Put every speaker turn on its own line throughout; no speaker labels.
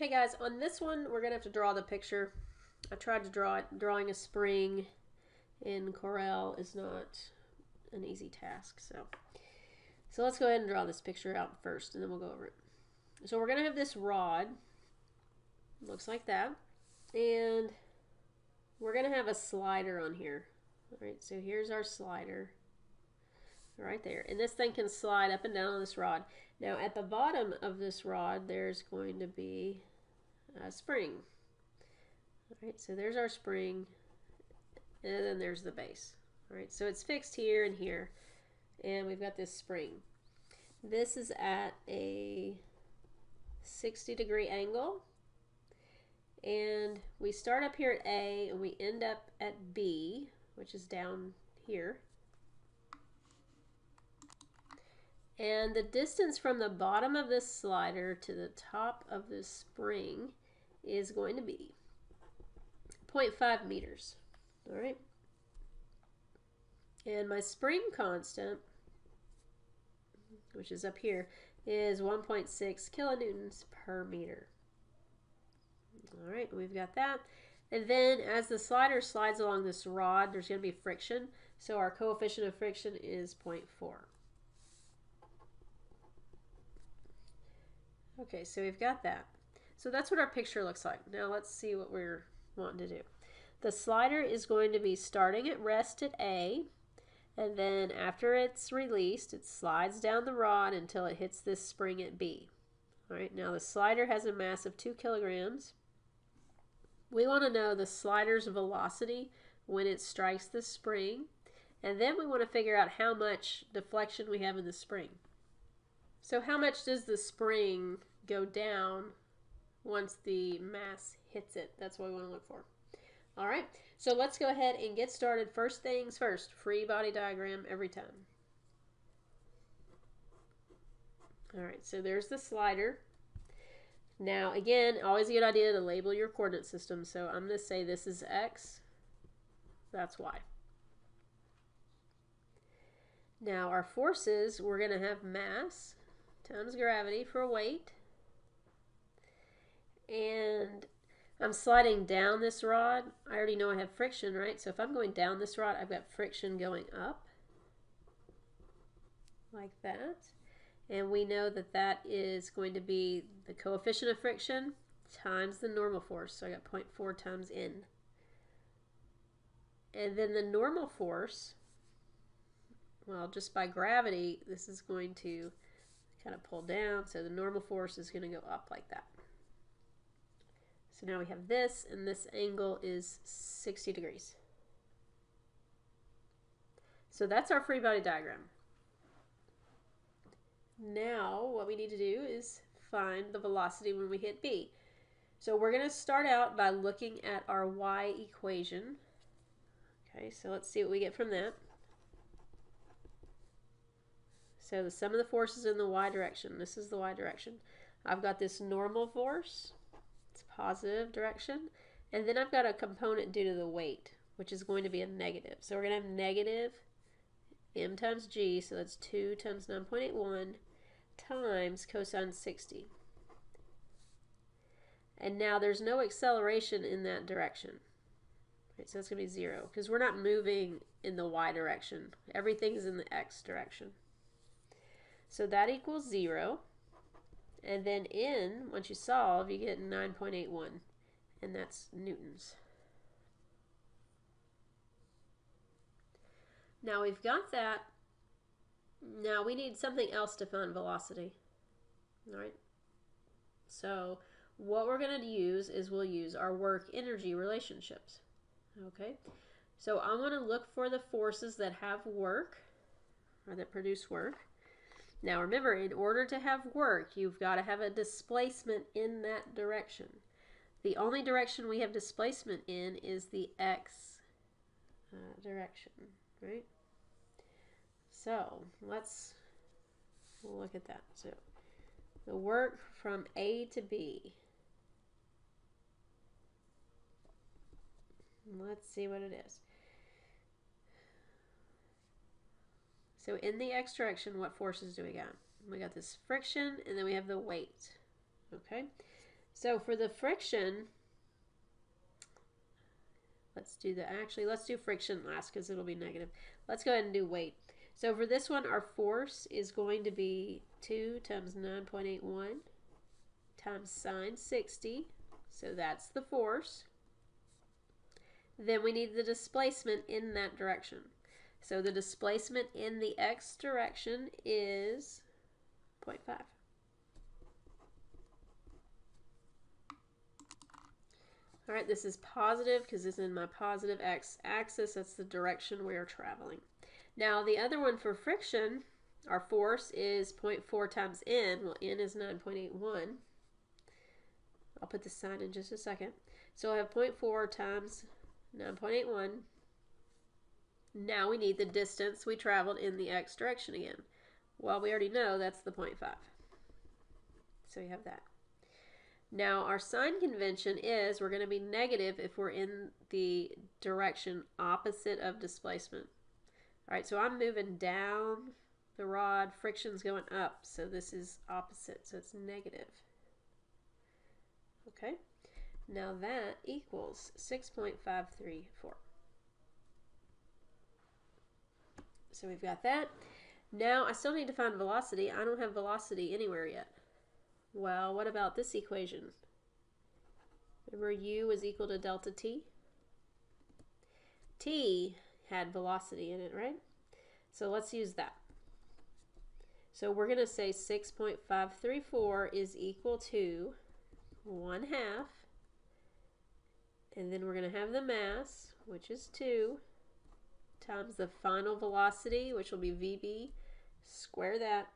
Okay guys, on this one we're to have to draw the picture. I tried to draw it. Drawing a spring in Corel is not an easy task. So, so let's go ahead and draw this picture out first and then we'll go over it. So we're to have this rod. Looks like that. And we're to have a slider on here. All right, so here's our slider right there. And this thing can slide up and down on this rod. Now at the bottom of this rod, there's going to be a spring. All right, so there's our spring, and then there's the base. All right, so it's fixed here and here, and we've got this spring. This is at a 60 degree angle, and we start up here at A, and we end up at B, which is down here. And the distance from the bottom of this slider to the top of this spring is going to be 0.5 meters. All right. And my spring constant, which is up here, is 1.6 kilonewtons per meter. All right, we've got that. And then as the slider slides along this rod, there's going to be friction. So our coefficient of friction is 0.4. Okay, so we've got that. So that's what our picture looks like. Now let's see what we're wanting to do. The slider is going to be starting at rest at A, and then after it's released, it slides down the rod until it hits this spring at B. All right, now the slider has a mass of 2 kilograms. We want to know the slider's velocity when it strikes the spring, and then we want to figure out how much deflection we have in the spring. So how much does the spring go down once the mass hits it. That's what we want to look for. All right, so let's go ahead and get started. First things first, free body diagram every time. All right, so there's the slider. Now, again, always a good idea to label your coordinate system. So I'm going to say this is X, that's Y. Now, our forces, we're going to have mass times gravity for weight and I'm sliding down this rod. I already know I have friction, right? So if I'm going down this rod, I've got friction going up like that. And we know that that is going to be the coefficient of friction times the normal force. So I got 0.4 times N. And then the normal force, well, just by gravity, this is going to kind of pull down. So the normal force is going to go up like that. So now we have this, and this angle is 60 degrees. So that's our free body diagram. Now what we need to do is find the velocity when we hit B. So we're going to start out by looking at our y equation. Okay, so let's see what we get from that. So the sum of the forces in the y direction. This is the y direction. I've got this normal force it's positive direction. And then I've got a component due to the weight, which is going to be a negative. So we're going to have negative m times g, so that's 2 times 9.81 times cosine 60. And now there's no acceleration in that direction. Right, so that's going to be 0 because we're not moving in the y direction. Everything's in the x direction. So that equals 0. And then in, once you solve, you get 9.81, and that's newtons. Now we've got that. Now we need something else to find velocity. All right. So what we're going to use is we'll use our work energy relationships. Okay. So I want to look for the forces that have work or that produce work. Now remember, in order to have work, you've got to have a displacement in that direction. The only direction we have displacement in is the x uh, direction, right? So let's look at that. So the work from A to B. Let's see what it is. So in the x direction, what forces do we got? We got this friction, and then we have the weight. Okay, So for the friction, let's do the, actually, let's do friction last because it'll be negative. Let's go ahead and do weight. So for this one, our force is going to be 2 times 9.81 times sine 60. So that's the force. Then we need the displacement in that direction. So the displacement in the x direction is 0.5. All right, this is positive because it's in my positive x-axis. That's the direction we are traveling. Now the other one for friction, our force is 0.4 times n. Well, n is 9.81. I'll put the sign in just a second. So I have 0.4 times 9.81. Now we need the distance we traveled in the x direction again. Well, we already know that's the 0.5. So we have that. Now our sign convention is we're going to be negative if we're in the direction opposite of displacement. All right, so I'm moving down the rod, friction's going up, so this is opposite, so it's negative. Okay, now that equals 6.534. So we've got that. Now I still need to find velocity. I don't have velocity anywhere yet. Well, what about this equation? Remember u is equal to delta t? t had velocity in it, right? So let's use that. So we're going to say 6.534 is equal to 1 half, and then we're going to have the mass, which is 2, times the final velocity, which will be VB, square that,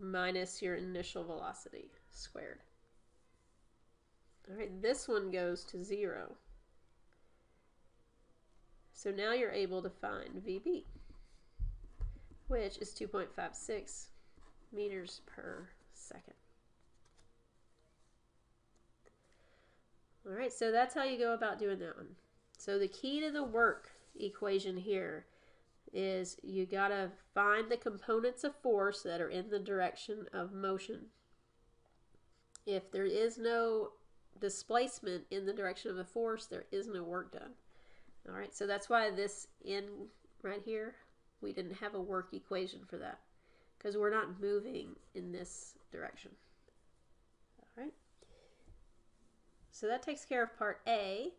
minus your initial velocity squared. All right, this one goes to zero. So now you're able to find VB, which is 2.56 meters per second. All right, so that's how you go about doing that one. So the key to the work equation here is you got to find the components of force that are in the direction of motion. If there is no displacement in the direction of the force, there is no work done. All right, so that's why this in right here, we didn't have a work equation for that because we're not moving in this direction. All right. So that takes care of part A.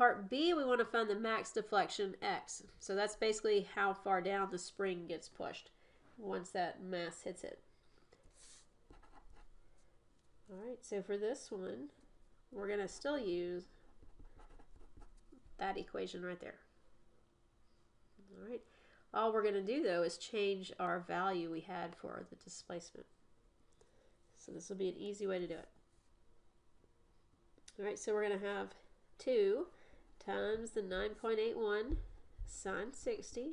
Part B, we want to find the max deflection x. So that's basically how far down the spring gets pushed once that mass hits it. All right, so for this one, we're going to still use that equation right there. All right, all we're going to do though is change our value we had for the displacement. So this will be an easy way to do it. All right, so we're going to have 2 times the 9.81 sine 60.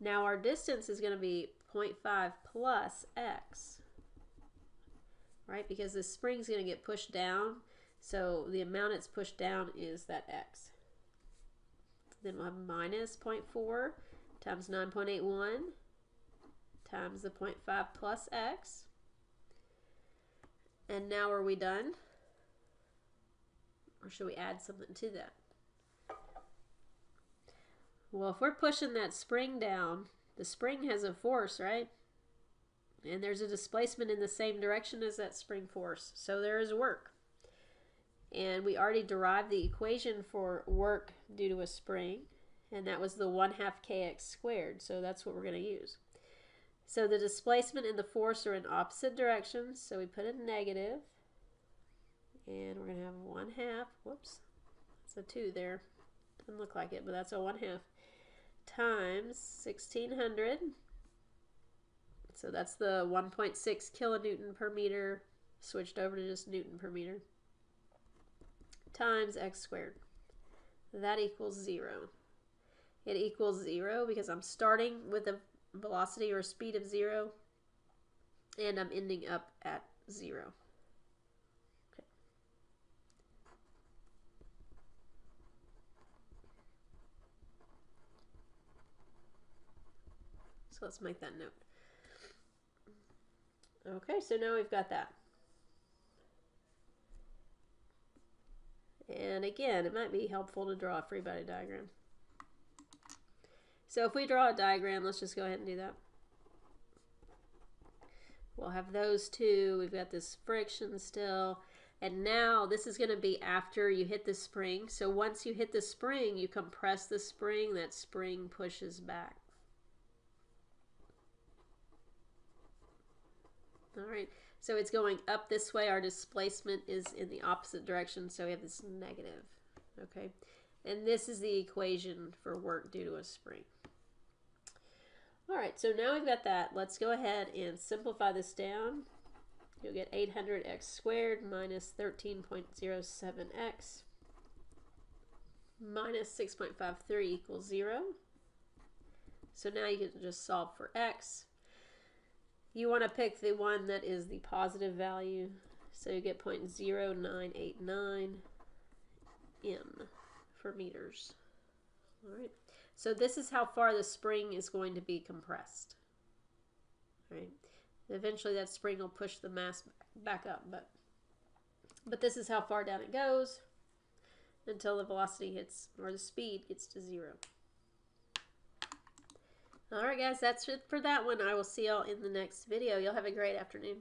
Now our distance is going to be 0.5 plus x, right? Because the spring's going to get pushed down, so the amount it's pushed down is that x. Then we'll have minus 0.4 times 9.81 times the 0.5 plus x. And now are we done? Or should we add something to that? Well, if we're pushing that spring down, the spring has a force, right? And there's a displacement in the same direction as that spring force. So there is work. And we already derived the equation for work due to a spring. And that was the 1 half kx squared. So that's what we're going to use. So the displacement and the force are in opposite directions. So we put a negative. And we're going to have 1 half. Whoops. That's a 2 there. Doesn't look like it, but that's a 1 half times 1600. So that's the 1.6 kilonewton per meter switched over to just newton per meter times x squared. That equals 0. It equals 0 because I'm starting with a velocity or speed of 0 and I'm ending up at 0. Let's make that note. Okay, so now we've got that. And again, it might be helpful to draw a free body diagram. So if we draw a diagram, let's just go ahead and do that. We'll have those two. We've got this friction still. And now this is going to be after you hit the spring. So once you hit the spring, you compress the spring, that spring pushes back. All right, so it's going up this way. Our displacement is in the opposite direction, so we have this negative. Okay, and this is the equation for work due to a spring. All right, so now we've got that. Let's go ahead and simplify this down. You'll get 800x squared minus 13.07x minus 6.53 equals 0. So now you can just solve for x. You want to pick the one that is the positive value. So you get 0.0989 m for meters. All right. So this is how far the spring is going to be compressed. All right. Eventually that spring will push the mass back up, but but this is how far down it goes until the velocity hits or the speed gets to zero. All right, guys, that's it for that one. I will see y'all in the next video. Y'all have a great afternoon.